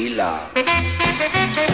fila.